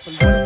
for